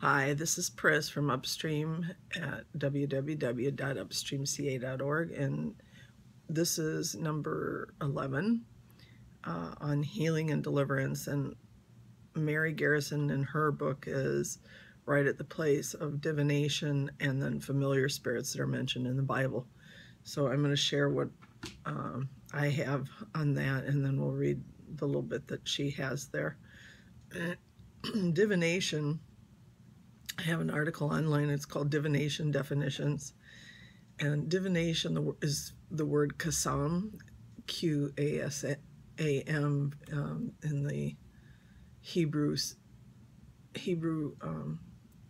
Hi, this is Pris from Upstream at www.upstreamca.org, and this is number 11 uh, on healing and deliverance. And Mary Garrison in her book is right at the place of divination and then familiar spirits that are mentioned in the Bible. So I'm going to share what um, I have on that, and then we'll read the little bit that she has there. divination I have an article online. It's called Divination Definitions. And divination is the word kasam, Q A S A M, um, in the Hebrew, Hebrew um,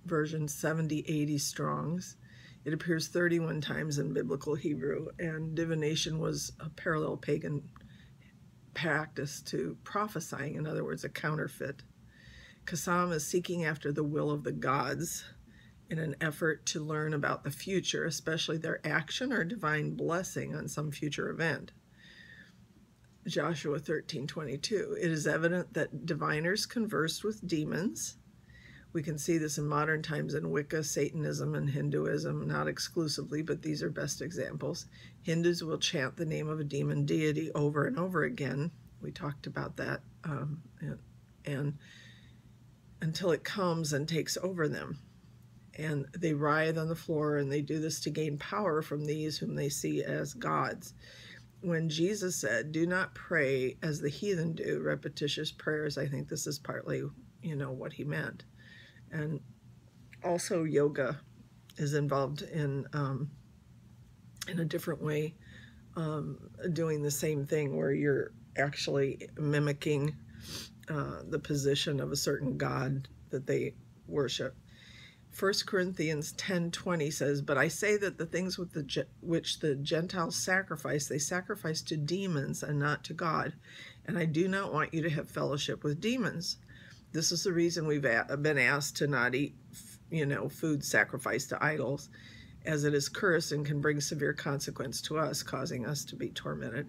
version 70 80 Strongs. It appears 31 times in biblical Hebrew, and divination was a parallel pagan practice to prophesying, in other words, a counterfeit. Kasam is seeking after the will of the gods in an effort to learn about the future, especially their action or divine blessing on some future event. Joshua 13:22. It is evident that diviners conversed with demons. We can see this in modern times in Wicca, Satanism, and Hinduism, not exclusively, but these are best examples. Hindus will chant the name of a demon deity over and over again. We talked about that. Um, and, and until it comes and takes over them. And they writhe on the floor and they do this to gain power from these whom they see as gods. When Jesus said, Do not pray as the heathen do, repetitious prayers, I think this is partly, you know, what he meant. And also, yoga is involved in, um, in a different way, um, doing the same thing where you're actually mimicking uh, the position of a certain god that they worship. 1 Corinthians 10:20 says, "But I say that the things with the which the Gentiles sacrifice, they sacrifice to demons and not to God, and I do not want you to have fellowship with demons." This is the reason we've been asked to not eat, you know, food sacrificed to idols, as it is cursed and can bring severe consequence to us, causing us to be tormented.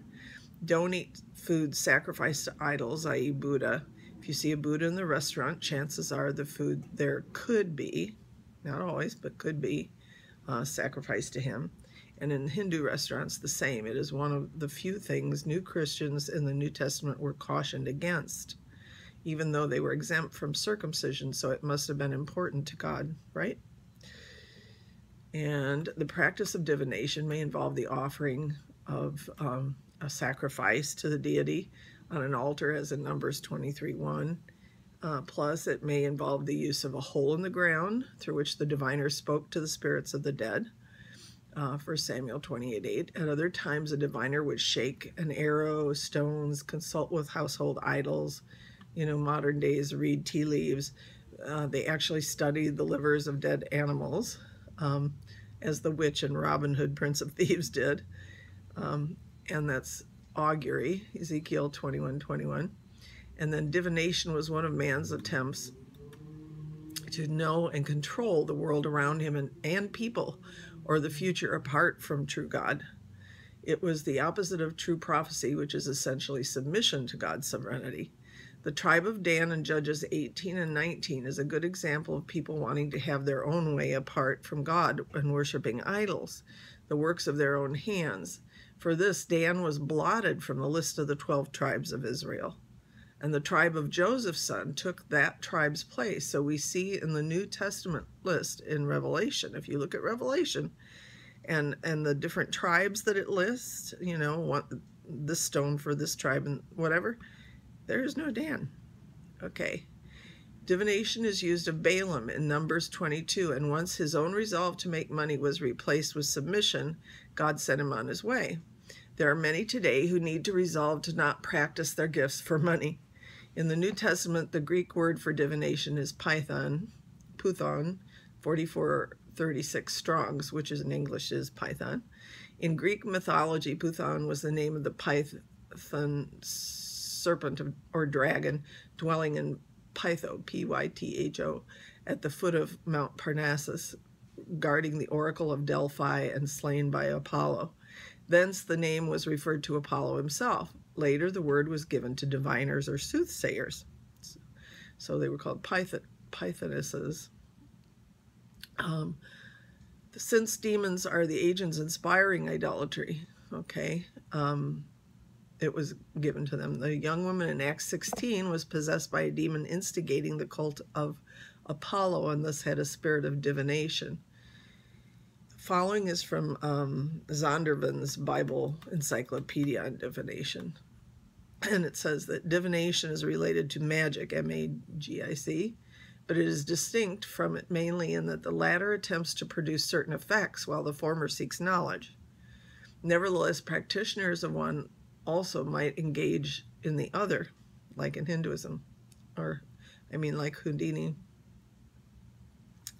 Don't eat food sacrificed to idols, i.e. Buddha. If you see a Buddha in the restaurant, chances are the food there could be, not always, but could be, uh, sacrificed to him. And in Hindu restaurants, the same. It is one of the few things new Christians in the New Testament were cautioned against, even though they were exempt from circumcision, so it must have been important to God, right? And the practice of divination may involve the offering of um, a sacrifice to the deity on an altar as in Numbers 23.1. Uh, plus, it may involve the use of a hole in the ground through which the diviner spoke to the spirits of the dead. Uh, for Samuel 28.8. At other times, a diviner would shake an arrow, stones, consult with household idols, you know, modern days read tea leaves. Uh, they actually studied the livers of dead animals, um, as the witch and Robin Hood, Prince of Thieves, did. Um, and that's augury, Ezekiel 21 21. And then divination was one of man's attempts to know and control the world around him and, and people or the future apart from true God. It was the opposite of true prophecy, which is essentially submission to God's sovereignty. The tribe of Dan in Judges 18 and 19 is a good example of people wanting to have their own way apart from God and worshiping idols, the works of their own hands. For this, Dan was blotted from the list of the 12 tribes of Israel. And the tribe of Joseph's son took that tribe's place. So we see in the New Testament list in Revelation, if you look at Revelation and, and the different tribes that it lists, you know, what, this stone for this tribe and whatever, there is no Dan. Okay. Divination is used of Balaam in Numbers 22, and once his own resolve to make money was replaced with submission, God sent him on his way. There are many today who need to resolve to not practice their gifts for money. In the New Testament, the Greek word for divination is python, puthon, 4436 Strongs, which is in English is python. In Greek mythology, Puthon was the name of the python serpent or dragon dwelling in Pytho, P-Y-T-H-O, at the foot of Mount Parnassus, guarding the oracle of Delphi and slain by Apollo. Thence the name was referred to Apollo himself. Later, the word was given to diviners or soothsayers. So they were called Python, Pythonesses. Um, since demons are the agents inspiring idolatry, okay, um, it was given to them. The young woman in Acts 16 was possessed by a demon instigating the cult of Apollo and thus had a spirit of divination. Following is from um, Zondervan's Bible Encyclopedia on Divination. And it says that divination is related to magic, M-A-G-I-C, but it is distinct from it mainly in that the latter attempts to produce certain effects while the former seeks knowledge. Nevertheless, practitioners of one also might engage in the other, like in Hinduism, or I mean like Houdini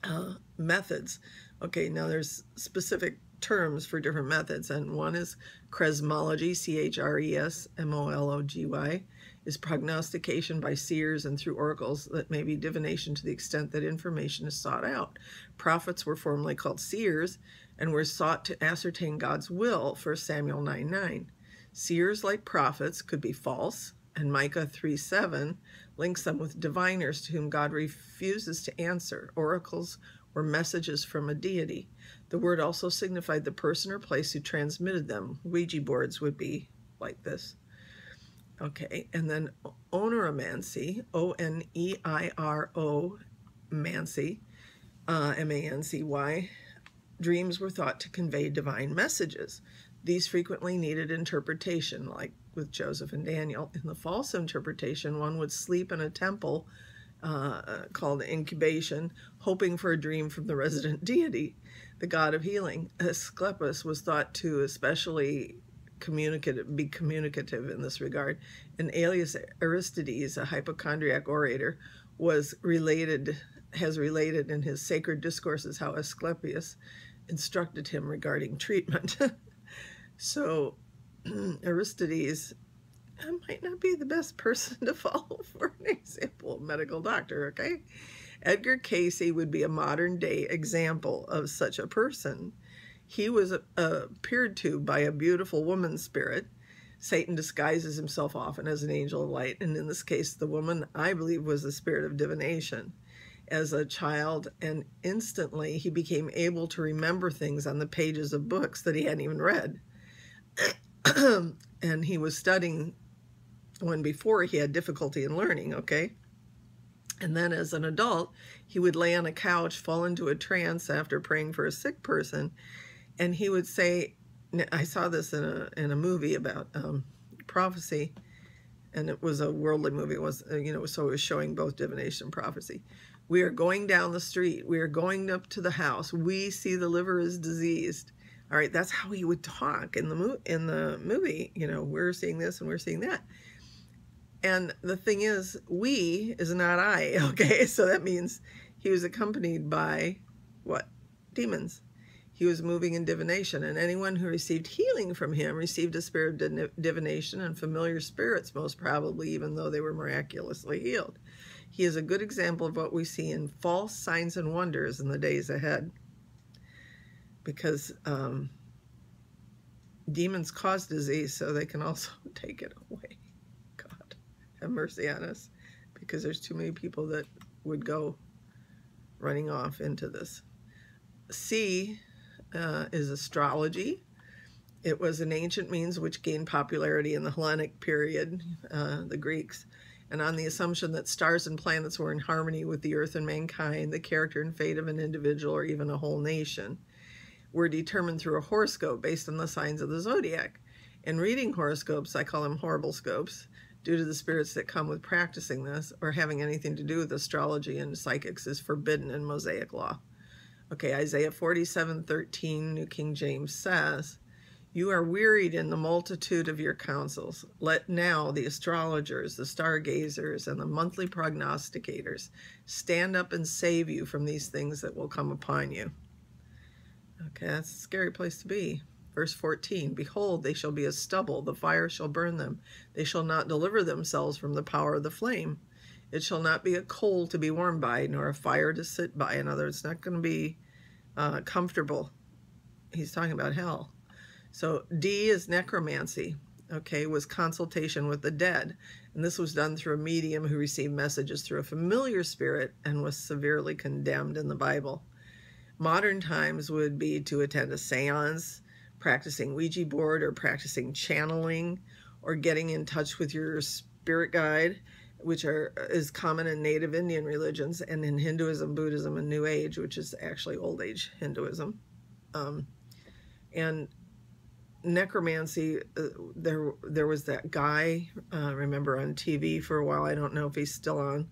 uh, methods. Okay, now there's specific terms for different methods, and one is chresmology, C-H-R-E-S-M-O-L-O-G-Y, is prognostication by seers and through oracles that may be divination to the extent that information is sought out. Prophets were formerly called seers and were sought to ascertain God's will, 1 Samuel 9 9. Seers, like prophets, could be false, and Micah 3 7 links them with diviners to whom God refuses to answer. Oracles were messages from a deity. The word also signified the person or place who transmitted them. Ouija boards would be like this. Okay, and then oneiromancy, O-N-E-I-R-O, mancy, uh, M-A-N-C-Y, dreams were thought to convey divine messages. These frequently needed interpretation, like with Joseph and Daniel. In the false interpretation, one would sleep in a temple uh, called incubation, hoping for a dream from the resident deity, the god of healing. Asclepius was thought to especially communicative, be communicative in this regard. And Aelius Aristides, a hypochondriac orator, was related, has related in his sacred discourses how Asclepius instructed him regarding treatment. so Aristides might not be the best person to follow for an example medical doctor, okay? Edgar Cayce would be a modern day example of such a person. He was uh, appeared to by a beautiful woman spirit. Satan disguises himself often as an angel of light, and in this case, the woman, I believe, was the spirit of divination as a child, and instantly he became able to remember things on the pages of books that he hadn't even read. and he was studying when before he had difficulty in learning, okay? And then as an adult, he would lay on a couch, fall into a trance after praying for a sick person, and he would say, I saw this in a, in a movie about um, prophecy, and it was a worldly movie, it was, uh, you know, so it was showing both divination and prophecy. We are going down the street. We are going up to the house. We see the liver is diseased. All right, that's how he would talk in the mo- in the movie. You know, we're seeing this and we're seeing that. And the thing is, we is not I, okay? So that means he was accompanied by what? Demons. He was moving in divination, and anyone who received healing from him received a spirit of divination and familiar spirits, most probably, even though they were miraculously healed. He is a good example of what we see in false signs and wonders in the days ahead. Because um, demons cause disease, so they can also take it away. Have mercy on us. Because there's too many people that would go running off into this. C uh, is astrology. It was an ancient means which gained popularity in the Hellenic period, uh, the Greeks and on the assumption that stars and planets were in harmony with the earth and mankind, the character and fate of an individual or even a whole nation were determined through a horoscope based on the signs of the zodiac. In reading horoscopes, I call them horrible scopes, due to the spirits that come with practicing this or having anything to do with astrology and psychics is forbidden in Mosaic law. Okay, Isaiah 47, 13, New King James says, you are wearied in the multitude of your counsels. Let now the astrologers, the stargazers, and the monthly prognosticators stand up and save you from these things that will come upon you. Okay, that's a scary place to be. Verse 14, Behold, they shall be as stubble, the fire shall burn them. They shall not deliver themselves from the power of the flame. It shall not be a coal to be warmed by, nor a fire to sit by. In other words, it's not going to be uh, comfortable. He's talking about hell. So D is necromancy, okay, was consultation with the dead. And this was done through a medium who received messages through a familiar spirit and was severely condemned in the Bible. Modern times would be to attend a seance, practicing Ouija board, or practicing channeling, or getting in touch with your spirit guide, which are is common in native Indian religions and in Hinduism, Buddhism, and New Age, which is actually Old Age Hinduism. Um, and necromancy, uh, there there was that guy, uh, remember on TV for a while, I don't know if he's still on,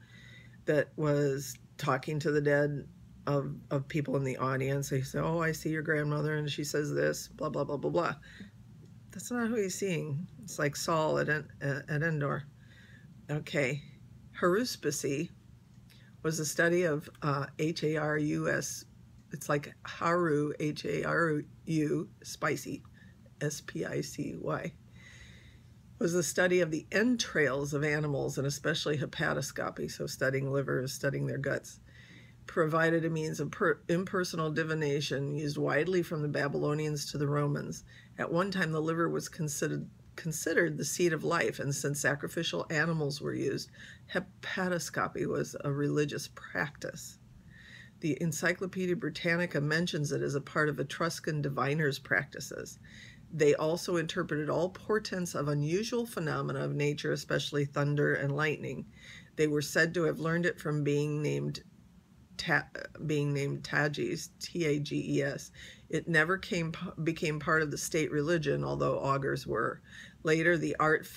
that was talking to the dead of, of people in the audience. They say, oh, I see your grandmother, and she says this, blah, blah, blah, blah, blah. That's not who he's seeing. It's like Saul at, at Endor. Okay. Haruspicy was a study of uh, H-A-R-U-S, it's like Haru, H-A-R-U, spicy, S-P-I-C-Y, was the study of the entrails of animals and especially hepatoscopy, so studying livers, studying their guts provided a means of impersonal divination used widely from the Babylonians to the Romans. At one time, the liver was considered considered the seat of life, and since sacrificial animals were used, hepatoscopy was a religious practice. The Encyclopedia Britannica mentions it as a part of Etruscan diviners' practices. They also interpreted all portents of unusual phenomena of nature, especially thunder and lightning. They were said to have learned it from being named ta being named Tages, T-A-G-E-S. It never came became part of the state religion, although augurs were. Later, the art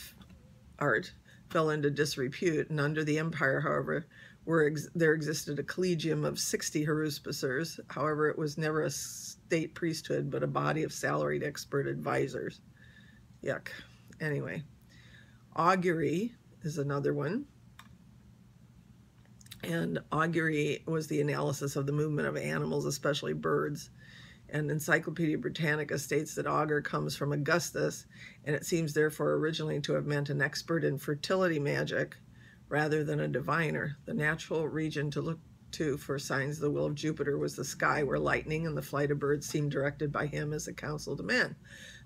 art fell into disrepute, and under the empire, however, where ex there existed a collegium of 60 haruspices. However, it was never a state priesthood, but a body of salaried expert advisors. Yuck. Anyway, augury is another one and augury was the analysis of the movement of animals, especially birds. And Encyclopedia Britannica states that augur comes from Augustus, and it seems therefore originally to have meant an expert in fertility magic rather than a diviner. The natural region to look to for signs of the will of Jupiter was the sky, where lightning and the flight of birds seemed directed by him as a counsel to men.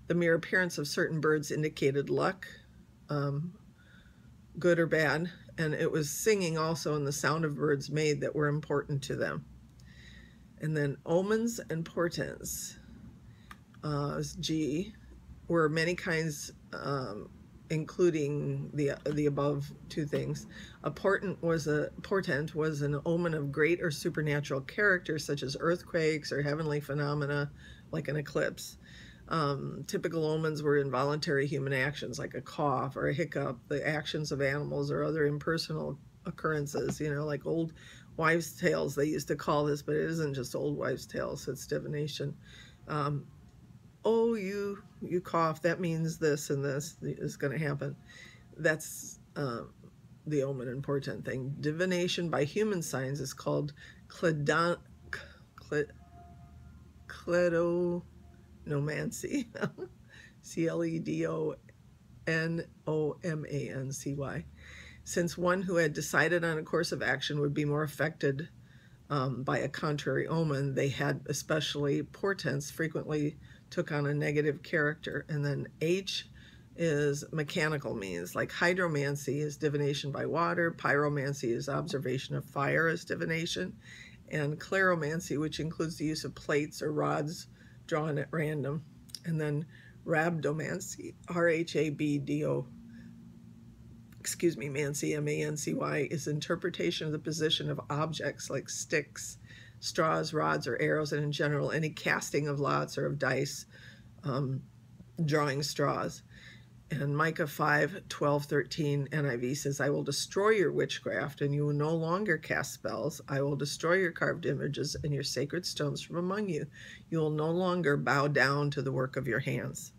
The mere appearance of certain birds indicated luck, um, good or bad, and it was singing also and the sound of birds made that were important to them. And then omens and portents, uh, G, were many kinds, um, including the the above two things. A portent was a portent was an omen of great or supernatural character, such as earthquakes or heavenly phenomena, like an eclipse. Um, typical omens were involuntary human actions like a cough or a hiccup, the actions of animals or other impersonal occurrences, you know, like old wives' tales, they used to call this, but it isn't just old wives' tales, it's divination. Um, oh, you, you cough, that means this and this is going to happen. That's uh, the omen and portent thing. Divination by human signs is called cledon, cled, cledo, Cledonomancy. C-L-E-D-O-N-O-M-A-N-C-Y. Since one who had decided on a course of action would be more affected um, by a contrary omen, they had especially portents frequently took on a negative character. And then H is mechanical means, like hydromancy is divination by water, pyromancy is observation of fire as divination, and cleromancy, which includes the use of plates or rods drawn at random. And then rhabdomancy, R-H-A-B-D-O, excuse me, mancy, M-A-N-C-Y, is interpretation of the position of objects like sticks, straws, rods, or arrows, and in general, any casting of lots or of dice, um, drawing straws. And Micah 5, 12, 13 NIV says, I will destroy your witchcraft, and you will no longer cast spells. I will destroy your carved images and your sacred stones from among you. You will no longer bow down to the work of your hands.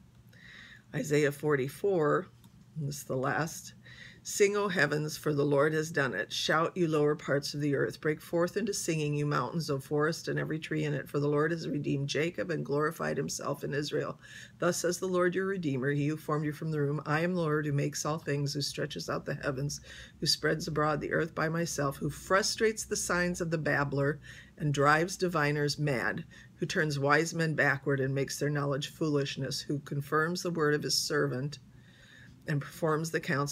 Isaiah 44, this is the last, Sing, O heavens, for the Lord has done it. Shout, you lower parts of the earth. Break forth into singing, you mountains, O forest, and every tree in it. For the Lord has redeemed Jacob and glorified himself in Israel. Thus says the Lord your Redeemer, he who formed you from the womb. I am the Lord who makes all things, who stretches out the heavens, who spreads abroad the earth by myself, who frustrates the signs of the babbler and drives diviners mad, who turns wise men backward and makes their knowledge foolishness, who confirms the word of his servant and performs the counsel